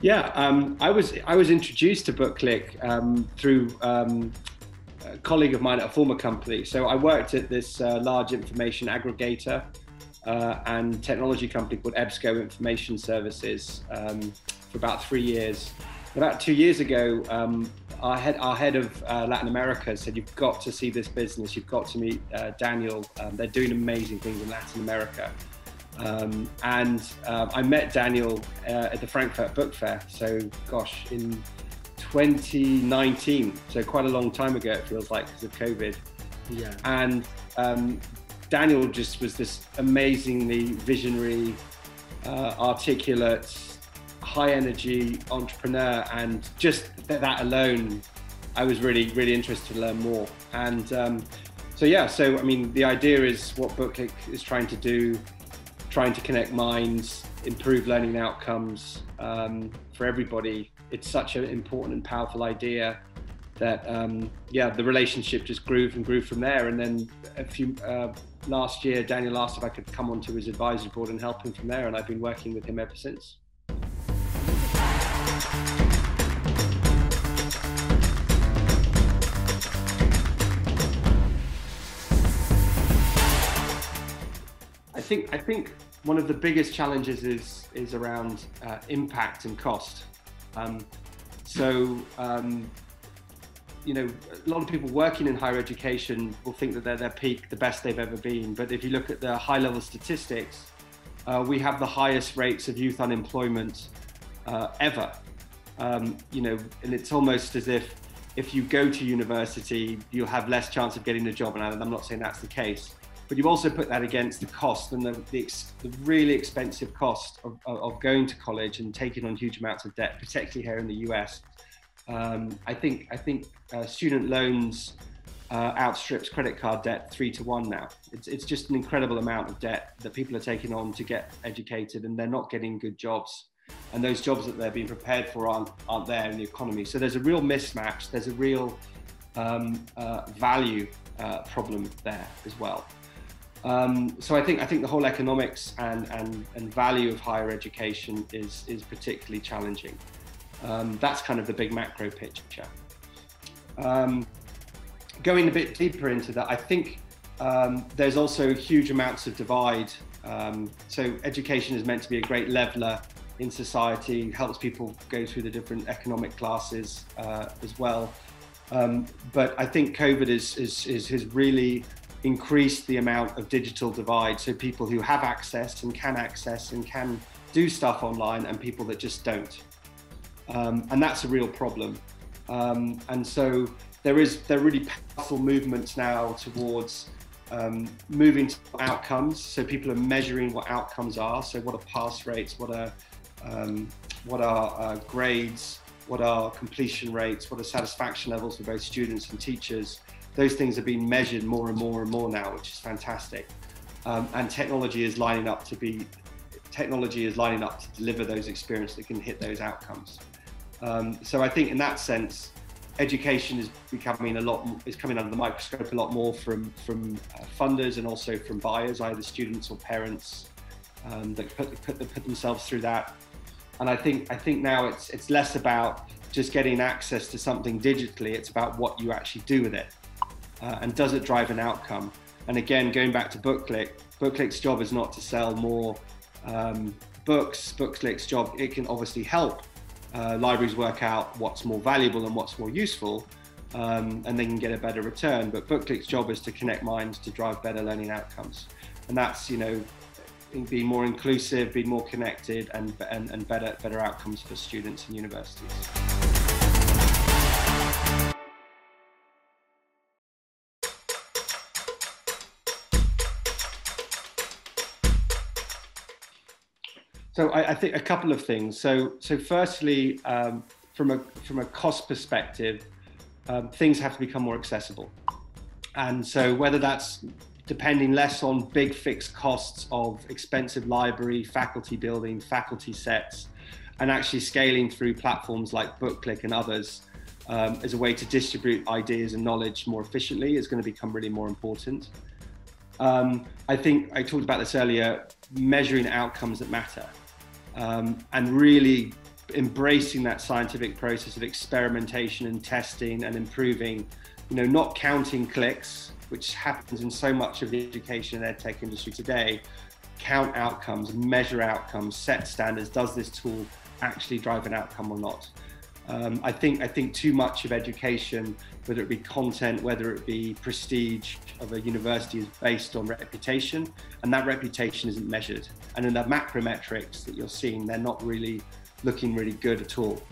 Yeah, um, I was I was introduced to Booklick um, through um, a colleague of mine at a former company. So I worked at this uh, large information aggregator uh, and technology company called EBSCO Information Services um, for about three years. About two years ago, um, our head our head of uh, Latin America said, "You've got to see this business. You've got to meet uh, Daniel. Um, they're doing amazing things in Latin America." Um, and uh, I met Daniel uh, at the Frankfurt Book Fair. So, gosh, in 2019, so quite a long time ago, it feels like because of COVID. Yeah. And um, Daniel just was this amazingly visionary, uh, articulate, high energy entrepreneur. And just that alone, I was really, really interested to learn more. And um, so, yeah, so I mean, the idea is what Booklick is trying to do trying to connect minds, improve learning outcomes um, for everybody. It's such an important and powerful idea that um, yeah, the relationship just grew and grew from there. And then a few uh, last year, Daniel asked if I could come onto his advisory board and help him from there, and I've been working with him ever since. Think I think one of the biggest challenges is is around uh, impact and cost. Um, so um, you know, a lot of people working in higher education will think that they're their peak, the best they've ever been. But if you look at the high level statistics, uh, we have the highest rates of youth unemployment uh, ever. Um, you know, and it's almost as if if you go to university, you'll have less chance of getting a job. And I'm not saying that's the case, but you also put that against the cost and the, the, the really expensive cost of, of, going to college and taking on huge amounts of debt, particularly here in the US. Um, I think I think uh, student loans uh, outstrips credit card debt three to one now. It's it's just an incredible amount of debt that people are taking on to get educated, and they're not getting good jobs. And those jobs that they're being prepared for aren't aren't there in the economy. So there's a real mismatch. There's a real um, uh, value uh, problem there as well. Um, so I think I think the whole economics and, and, and value of higher education is is particularly challenging. Um, that's kind of the big macro picture. Um, going a bit deeper into that, I think um, there's also huge amounts of divide. Um, so education is meant to be a great leveler in society, helps people go through the different economic classes uh, as well. Um, but I think COVID is, is, is, really increase the amount of digital divide. So people who have access and can access and can do stuff online, and people that just don't. Um, and that's a real problem. Um, and so there is there are really powerful movements now towards um, moving to outcomes. So people are measuring what outcomes are. So what are pass rates? What are um, what are uh, grades? What are completion rates? What are satisfaction levels for both students and teachers? Those things are being measured more and more and more now, which is fantastic. Um, and technology is lining up to be technology is lining up to deliver those experiences that can hit those outcomes. Um, so I think in that sense, education is becoming a lot is coming under the microscope a lot more from from uh, funders and also from buyers, either students or parents um, that put, put, put themselves through that. And I think I think now it's it's less about just getting access to something digitally. It's about what you actually do with it uh, and does it drive an outcome? And again, going back to Booklick, Booklick's job is not to sell more um, books. Booklick's job, it can obviously help uh, libraries work out what's more valuable and what's more useful, um, and they can get a better return. But Booklick's job is to connect minds to drive better learning outcomes. And that's, you know, be more inclusive, be more connected, and, and, and better, better outcomes for students and universities. So I, I, think a couple of things. So so firstly, um, from a from a cost perspective, um, things have to become more accessible, and so whether that's depending less on big fixed costs of expensive library, faculty building, faculty sets, and actually scaling through platforms like Booklick and others um, as a way to distribute ideas and knowledge more efficiently is going to become really more important. Um, I think I talked about this earlier, measuring outcomes that matter um, and really embracing that scientific process of experimentation and testing and improving, you know, not counting clicks, which happens in so much of the education and ed tech industry today, count outcomes, measure outcomes, set standards. Does this tool actually drive an outcome or not? Um, I think I think too much of education, whether it be content, whether it be prestige of a university, is based on reputation, and that reputation isn't measured. And in the macro metrics that you're seeing, they're not really looking really good at all.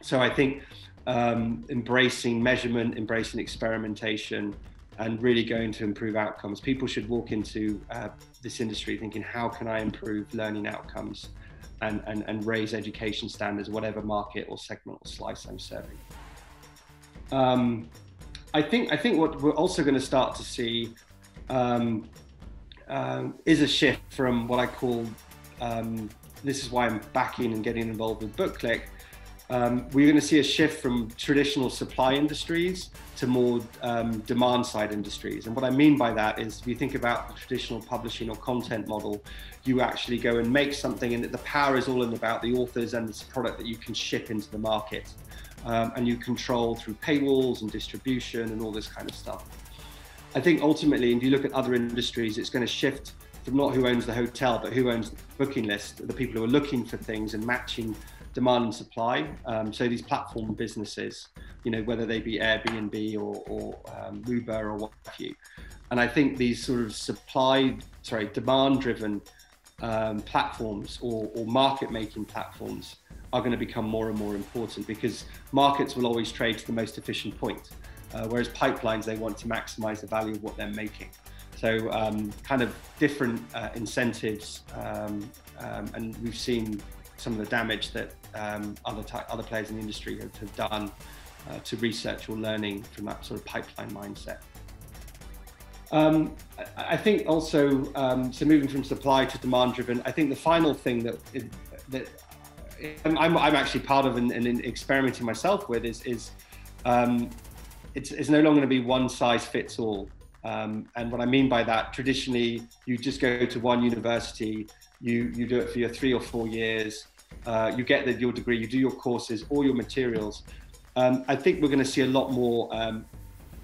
So I think um, embracing measurement, embracing experimentation, and really going to improve outcomes. People should walk into uh, this industry thinking, how can I improve learning outcomes? And, and, and raise education standards, whatever market or segment or slice I'm serving. Um, I think I think what we're also going to start to see um, um, is a shift from what I call um, this is why I'm backing and getting involved with Booklick um, we're going to see a shift from traditional supply industries to more um, demand side industries. And what I mean by that is if you think about the traditional publishing or content model, you actually go and make something, and the power is all in about the authors and this product that you can ship into the market. Um, and you control through paywalls and distribution and all this kind of stuff. I think ultimately, if you look at other industries, it's going to shift from not who owns the hotel, but who owns the booking list, the people who are looking for things and matching demand and supply. Um, so these platform businesses, you know, whether they be Airbnb or, or um, Uber or what have you. And I think these sort of supply, sorry, demand-driven um, platforms or, or market-making platforms are going to become more and more important because markets will always trade to the most efficient point, uh, whereas pipelines they want to maximize the value of what they're making. So um, kind of different uh, incentives, um, um, and we've seen some of the damage that um, other other players in the industry have, have done uh, to research or learning from that sort of pipeline mindset. Um, I, I, think also, um, so moving from supply to demand driven, I think the final thing that that I'm, I'm actually part of and, and, experimenting myself with is, is um, it's, it's no longer going to be one size fits all. Um, and what I mean by that, traditionally, you just go to one university, you, you do it for your three or four years, uh, you get the, your degree, you do your courses, all your materials. Um, I think we're going to see a lot more um,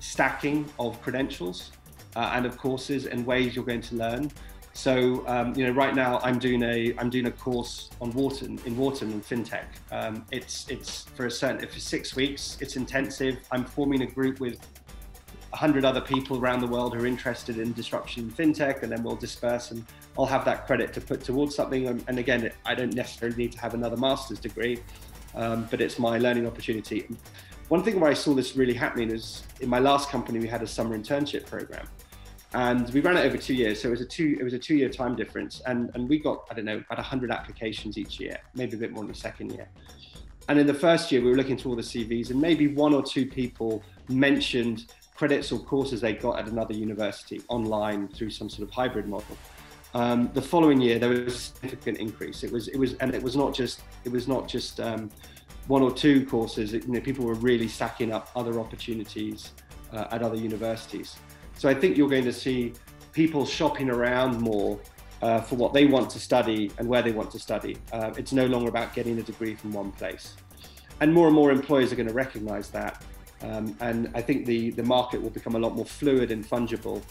stacking of credentials uh, and of courses and ways you're going to learn. So um, you know, right now I'm doing a I'm doing a course on Wharton in Wharton and fintech. Um, it's it's for a certain for six weeks. It's intensive. I'm forming a group with 100 other people around the world who are interested in disruption in fintech, and then we'll disperse and I'll have that credit to put towards something. And again, I don't necessarily need to have another master's degree, um, but it's my learning opportunity. One thing where I saw this really happening is in my last company, we had a summer internship program. And we ran it over two years, so it was a two it was a two year time difference, and and we got I don't know about hundred applications each year, maybe a bit more in the second year. And in the first year, we were looking through all the CVs, and maybe one or two people mentioned credits or courses they got at another university online through some sort of hybrid model. Um, the following year, there was a significant increase. It was, it was, and it was not just, it was not just um, one or two courses. It, you know, people were really stacking up other opportunities uh, at other universities. So I think you're going to see people shopping around more uh, for what they want to study and where they want to study. Uh, it's no longer about getting a degree from one place. And more and more employers are going to recognize that um, and I think the, the market will become a lot more fluid and fungible.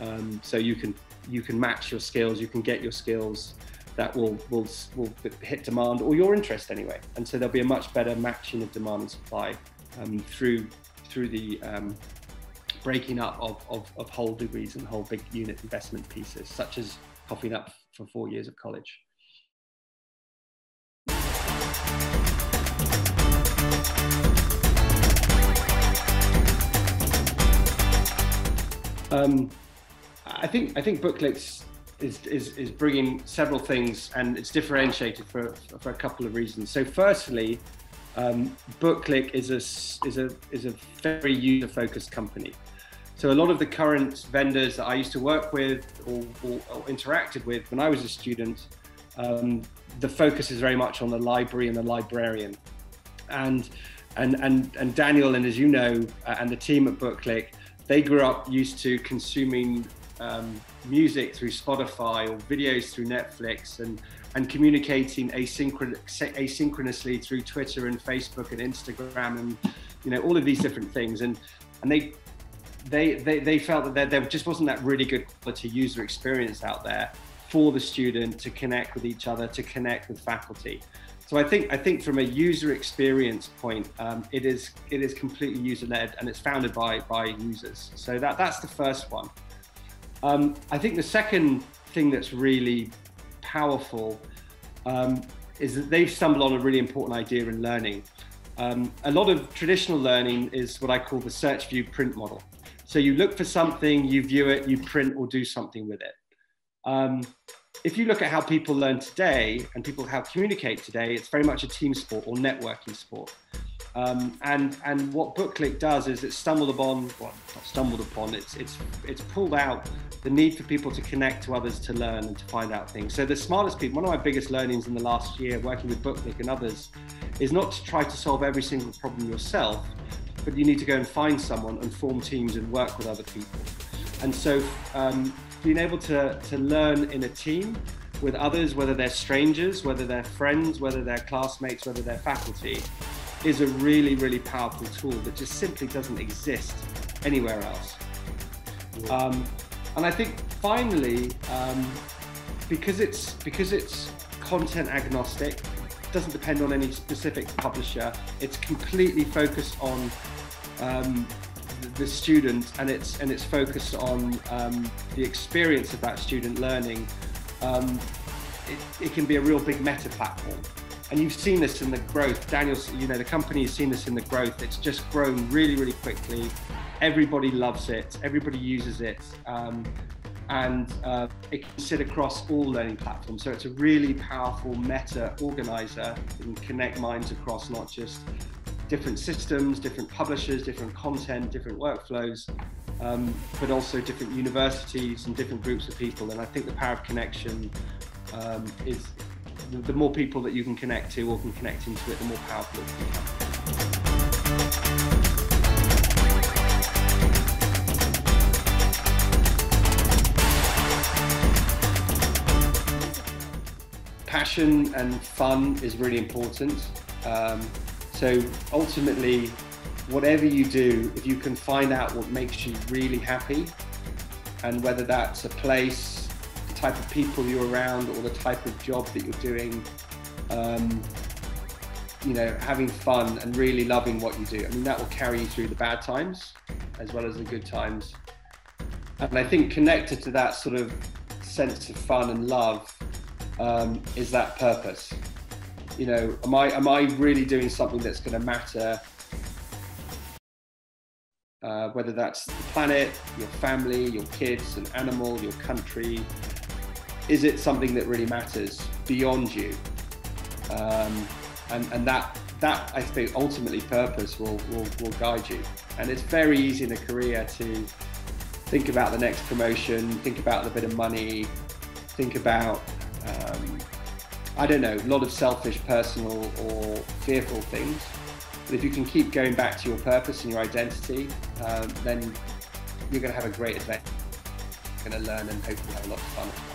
Um, so you can you can match your skills, you can get your skills that will will will hit demand or your interest anyway. And so there'll be a much better matching of demand and supply um, through through the um, breaking up of, of, of whole degrees and whole big unit investment pieces, such as coughing up for four years of college. Um, I think I think Booklicks is, is is bringing several things, and it's differentiated for for a couple of reasons. So, firstly, um, Booklick is a is a is a very user focused company. So a lot of the current vendors that I used to work with or, or, or interacted with when I was a student, um, the focus is very much on the library and the librarian, and and and and Daniel and as you know, uh, and the team at Booklick, they grew up used to consuming um, music through Spotify or videos through Netflix, and and communicating asynchron- asynchronously through Twitter and Facebook and Instagram and you know all of these different things and and they they they, they felt that there, just wasn't that really good quality user experience out there for the student to connect with each other to connect with faculty so I think I think from a user experience point, um, it is it is completely user led and it's founded by by users. So that that's the first one. Um, I think the second thing that's really powerful um, is that they've stumbled on a really important idea in learning. Um, a lot of traditional learning is what I call the search, view, print model. So you look for something, you view it, you print or do something with it. Um, if you look at how people learn today and people how communicate today, it's very much a team sport or networking sport. Um, and and what Booklick does is it's stumbled upon, well, not stumbled upon, it's it's it's pulled out the need for people to connect to others to learn and to find out things. So the smartest people, one of my biggest learnings in the last year working with Booklick and others, is not to try to solve every single problem yourself, but you need to go and find someone and form teams and work with other people. And so um, being able to, to learn in a team with others, whether they're strangers, whether they're friends, whether they're classmates, whether they're faculty, is a really, really powerful tool that just simply doesn't exist anywhere else. Um, and I think finally, um, because it's because it's content agnostic, doesn't depend on any specific publisher. It's completely focused on um, the student and it's and it's focused on um, the experience of that student learning. Um, it, it, can be a real big meta platform. And you've seen this in the growth. Daniel's, you know, the company has seen this in the growth. It's just grown really, really quickly. Everybody loves it. Everybody uses it. Um, and uh, it can sit across all learning platforms. So it's a really powerful meta organizer can connect minds across not just different systems, different publishers, different content, different workflows, um, but also different universities and different groups of people. And I think the power of connection um, is the more people that you can connect to or can connect into it, the more powerful it becomes. passion and fun is really important. Um, so ultimately, whatever you do, if you can find out what makes you really happy, and whether that's a place, the type of people you're around, or the type of job that you're doing, um, you know, having fun and really loving what you do. I mean, that will carry you through the bad times as well as the good times. And I think connected to that sort of sense of fun and love um, is that purpose you know, am I am I really doing something that's going to matter? Uh, whether that's the planet, your family, your kids, an animal, your country, is it something that really matters beyond you? Um, and and that that I think ultimately purpose will, will will guide you. And it's very easy in a career to think about the next promotion, think about the bit of money, think about um, I don't know, a lot of selfish, personal, or fearful things. But if you can keep going back to your purpose and your identity, um, then you're going to have a great adventure. You're going to learn and hopefully have a lot of fun.